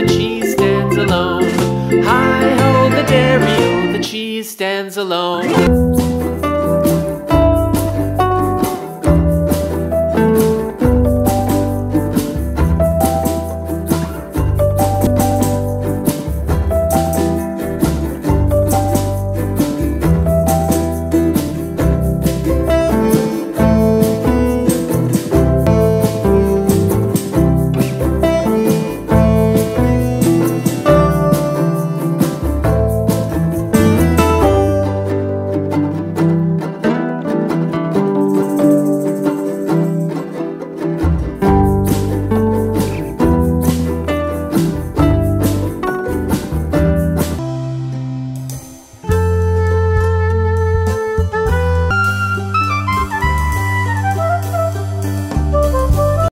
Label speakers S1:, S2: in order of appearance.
S1: the cheese stands alone. Hi ho, the dairy, oh, the cheese stands alone.